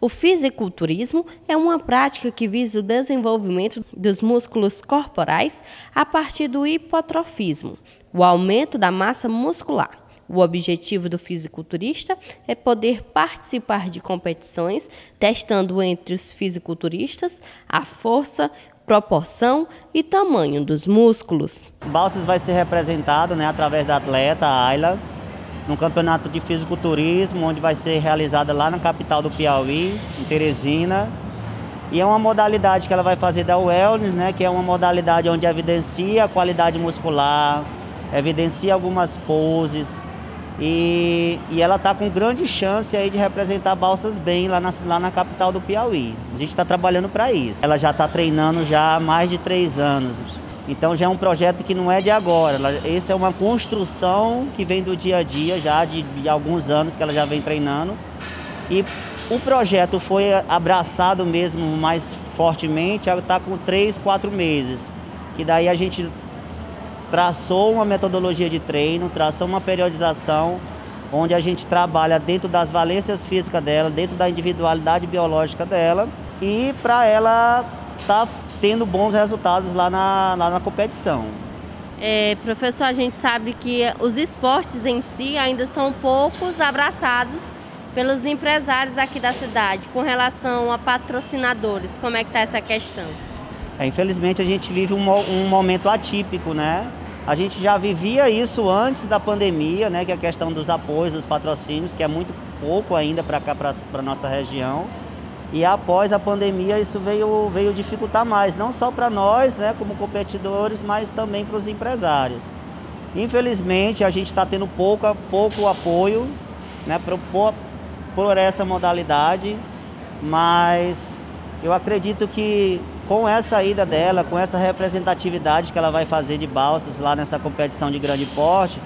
O fisiculturismo é uma prática que visa o desenvolvimento dos músculos corporais a partir do hipotrofismo, o aumento da massa muscular. O objetivo do fisiculturista é poder participar de competições, testando entre os fisiculturistas a força, proporção e tamanho dos músculos. Balsas vai ser representado né, através da atleta Ayla, num campeonato de fisiculturismo, onde vai ser realizada lá na capital do Piauí, em Teresina. E é uma modalidade que ela vai fazer da wellness, né, que é uma modalidade onde evidencia a qualidade muscular, evidencia algumas poses, e, e ela está com grande chance aí de representar Balsas bem lá na, lá na capital do Piauí. A gente está trabalhando para isso. Ela já está treinando já há mais de três anos. Então já é um projeto que não é de agora. Essa é uma construção que vem do dia a dia já de, de alguns anos que ela já vem treinando. E o projeto foi abraçado mesmo mais fortemente, está com três, quatro meses. Que daí a gente traçou uma metodologia de treino, traçou uma periodização, onde a gente trabalha dentro das valências físicas dela, dentro da individualidade biológica dela, e para ela estar tá tendo bons resultados lá na, lá na competição. É, professor, a gente sabe que os esportes em si ainda são poucos abraçados pelos empresários aqui da cidade com relação a patrocinadores. Como é que está essa questão? É, infelizmente a gente vive um, um, momento atípico, né? A gente já vivia isso antes da pandemia, né? Que é a questão dos apoios, dos patrocínios, que é muito pouco ainda para cá, para a nossa região. E após a pandemia isso veio, veio dificultar mais, não só para nós, né, como competidores, mas também para os empresários. Infelizmente a gente está tendo pouco, pouco apoio né, por, por essa modalidade, mas eu acredito que com essa ida dela, com essa representatividade que ela vai fazer de balsas lá nessa competição de grande porte,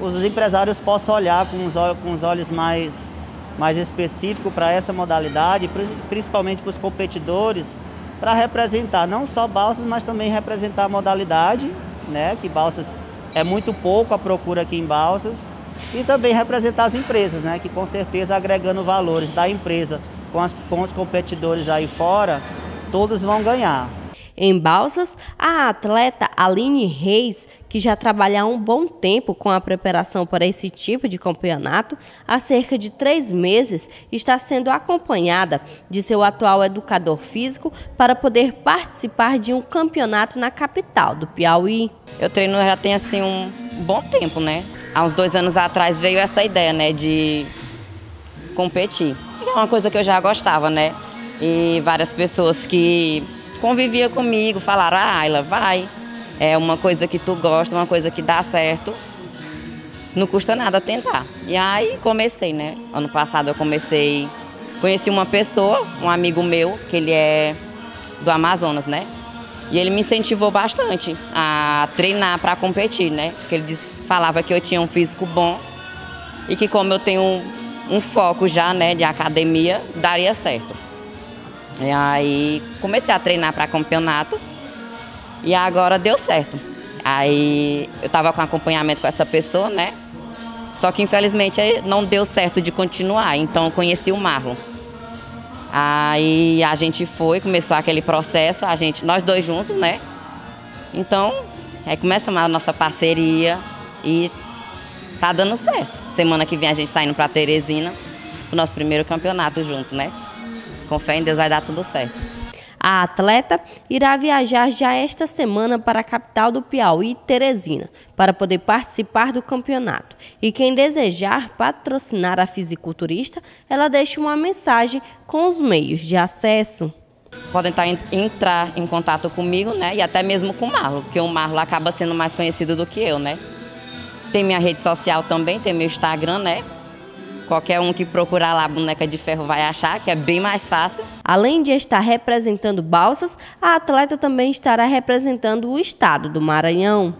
os empresários possam olhar com os, com os olhos mais, mais específicos para essa modalidade, principalmente para os competidores, para representar não só balsas, mas também representar a modalidade, né, que balsas é muito pouco a procura aqui em balsas, e também representar as empresas, né, que com certeza agregando valores da empresa com, as, com os competidores aí fora, todos vão ganhar. Em Balsas, a atleta Aline Reis, que já trabalha há um bom tempo com a preparação para esse tipo de campeonato, há cerca de três meses está sendo acompanhada de seu atual educador físico para poder participar de um campeonato na capital do Piauí. Eu treino já tem assim um bom tempo, né? Há uns dois anos atrás veio essa ideia, né, de competir. É uma coisa que eu já gostava, né? E várias pessoas que conviviam comigo falaram, ah, Ayla, vai. É uma coisa que tu gosta, uma coisa que dá certo. Não custa nada tentar. E aí comecei, né? Ano passado eu comecei, conheci uma pessoa, um amigo meu, que ele é do Amazonas, né? E ele me incentivou bastante a treinar para competir, né? Porque ele falava que eu tinha um físico bom e que como eu tenho um foco já, né, de academia, daria certo. E aí comecei a treinar para campeonato e agora deu certo. Aí eu estava com acompanhamento com essa pessoa, né? Só que infelizmente não deu certo de continuar, então eu conheci o Marlon. Aí a gente foi, começou aquele processo, a gente, nós dois juntos, né? Então, aí começa a nossa parceria e tá dando certo. Semana que vem a gente está indo para Teresina, o nosso primeiro campeonato junto, né? Com fé em Deus vai dar tudo certo. A atleta irá viajar já esta semana para a capital do Piauí, Teresina, para poder participar do campeonato. E quem desejar patrocinar a fisiculturista, ela deixa uma mensagem com os meios de acesso. Podem estar, entrar em contato comigo, né? E até mesmo com o Marlo, porque o Marlo acaba sendo mais conhecido do que eu, né? Tem minha rede social também, tem meu Instagram, né? Qualquer um que procurar lá boneca de ferro vai achar, que é bem mais fácil. Além de estar representando Balsas, a atleta também estará representando o estado do Maranhão.